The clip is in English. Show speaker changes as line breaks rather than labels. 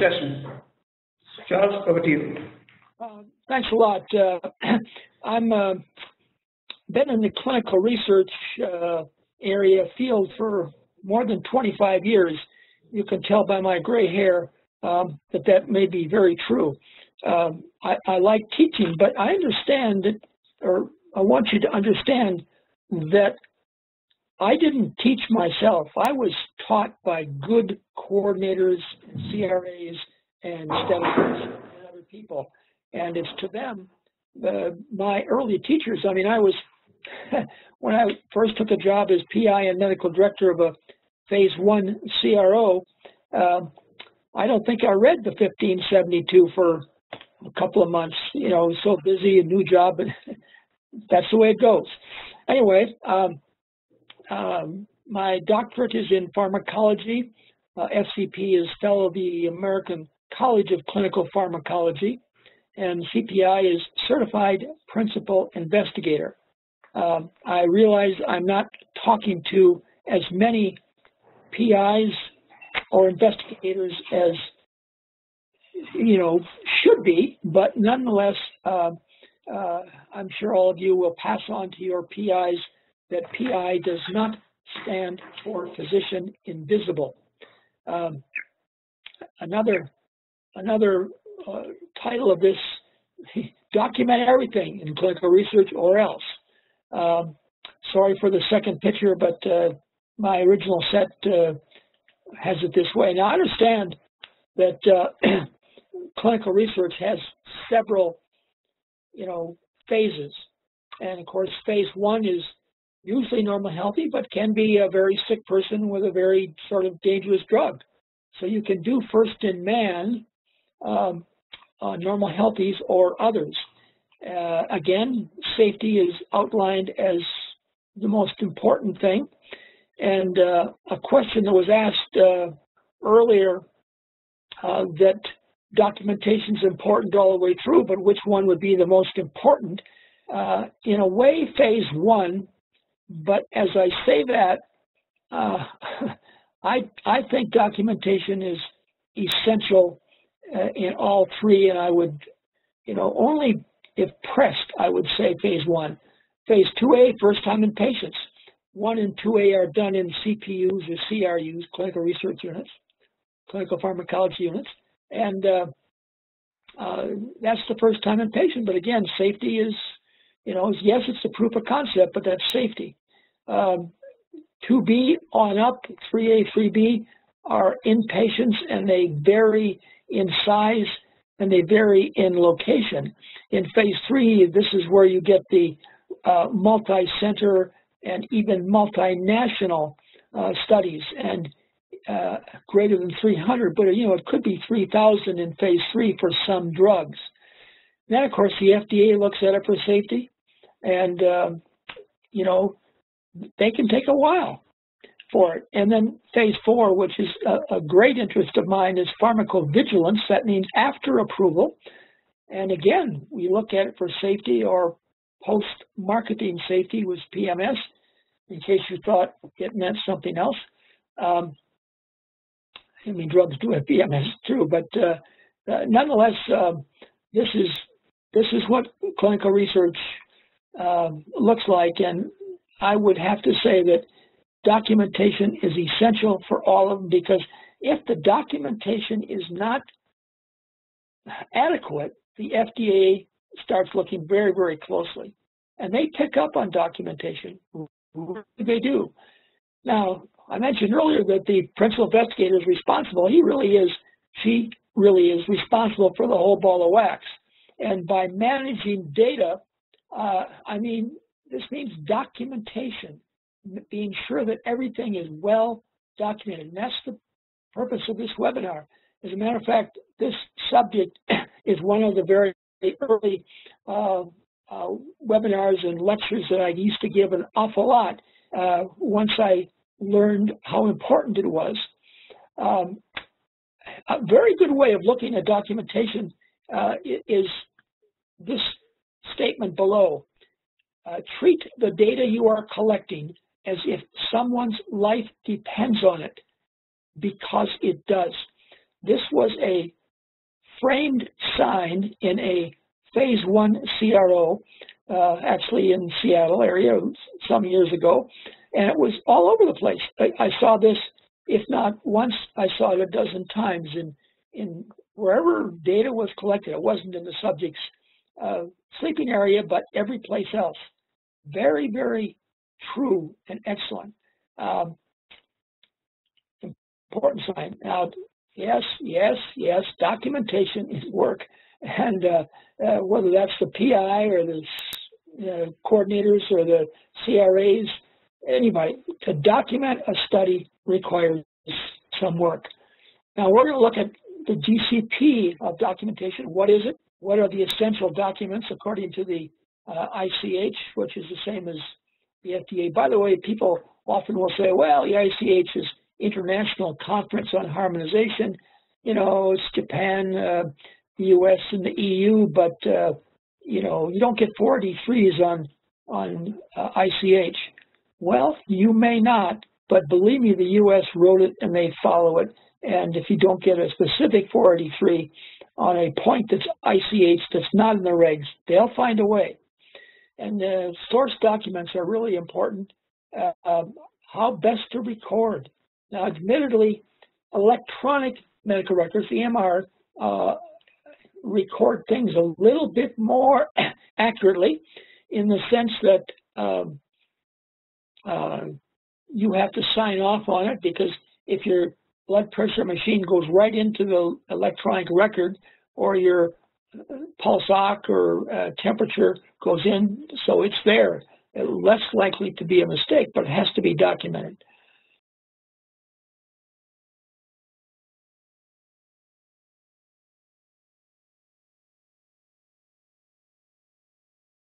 session. Charles, over to you.
Uh, thanks a lot. Uh, I'm uh, been in the clinical research uh, area field for more than 25 years. You can tell by my gray hair um, that that may be very true. Um, I, I, like teaching, but I understand that, or I want you to understand that I didn't teach myself. I was taught by good coordinators, CRAs, and studies and other people. And it's to them, uh, my early teachers. I mean, I was, when I first took a job as PI and medical director of a phase one CRO, uh, I don't think I read the 1572 for a couple of months. You know, so busy, a new job, and that's the way it goes. Anyway, um, um, my doctorate is in pharmacology. Uh, FCP is fellow of the American College of Clinical Pharmacology, and CPI is Certified Principal Investigator. Um, I realize I'm not talking to as many PIs or investigators as you know should be, but nonetheless, uh, uh, I'm sure all of you will pass on to your PIs that PI does not stand for physician invisible. Um, another another uh, title of this, document everything in clinical research or else. Um, sorry for the second picture, but uh, my original set uh, has it this way. Now I understand that uh, clinical research has several, you know, phases. And of course, phase one is usually normal healthy, but can be a very sick person with a very sort of dangerous drug. So you can do first in man, um, uh, normal healthies or others. Uh, again, safety is outlined as the most important thing. And uh, a question that was asked uh, earlier uh, that documentation is important all the way through, but which one would be the most important? Uh, in a way, phase one but as I say that, uh, I, I think documentation is essential uh, in all three, and I would, you know, only if pressed, I would say phase one. Phase 2A, first time in patients. 1 and 2A are done in CPUs or CRUs, clinical research units, clinical pharmacology units, and uh, uh, that's the first time in patient. But again, safety is you know, yes, it's a proof of concept, but that's safety. Um, 2B on up, 3A, 3B are inpatients and they vary in size and they vary in location. In phase three, this is where you get the uh, multi-center and even multinational uh, studies and uh, greater than 300, but you know it could be 3,000 in phase three for some drugs. Then, of course, the FDA looks at it for safety and um, you know they can take a while for it. And then phase four, which is a, a great interest of mine, is pharmacovigilance. That means after approval. And again, we look at it for safety or post-marketing safety was PMS, in case you thought it meant something else. Um, I mean, drugs do have PMS too, but uh, uh, nonetheless, uh, this is this is what clinical research uh, looks like. And I would have to say that documentation is essential for all of them because if the documentation is not adequate, the FDA starts looking very, very closely. And they pick up on documentation. They do. Now, I mentioned earlier that the principal investigator is responsible. He really is, she really is responsible for the whole ball of wax. And by managing data uh, I mean, this means documentation, being sure that everything is well documented. And that's the purpose of this webinar. As a matter of fact, this subject is one of the very early uh, uh, webinars and lectures that I used to give an awful lot uh, once I learned how important it was. Um, a very good way of looking at documentation uh, is this statement below. Uh, treat the data you are collecting as if someone's life depends on it, because it does. this was a framed sign in a phase one CRO, uh, actually in Seattle area some years ago, and it was all over the place. I, I, saw this, if not once, I saw it a dozen times in in wherever data was collected. It wasn't in the subject's uh, sleeping area, but every place else. Very, very true and excellent. Um, important sign. Now, yes, yes, yes, documentation is work. And uh, uh, whether that's the PI or the uh, coordinators or the CRAs, anybody, to document a study requires some work. Now we're going to look at the GCP of documentation. What is it? What are the essential documents according to the uh, ICH, which is the same as the FDA? By the way, people often will say, well, the ICH is International Conference on Harmonization. You know, it's Japan, uh, the U.S., and the EU, but uh, you know, you don't get 483s on on uh, ICH. Well, you may not, but believe me, the U.S. wrote it and they follow it. And if you don't get a specific 483 on a point that's ICH that's not in the regs, they'll find a way. And the source documents are really important. Uh, how best to record. Now, admittedly, electronic medical records, EMR, uh, record things a little bit more accurately in the sense that um, uh, you have to sign off on it because if your blood pressure machine goes right into the electronic record or your uh, pulse ox or uh, temperature goes in, so it's there. Less likely to be a mistake, but it has to be documented.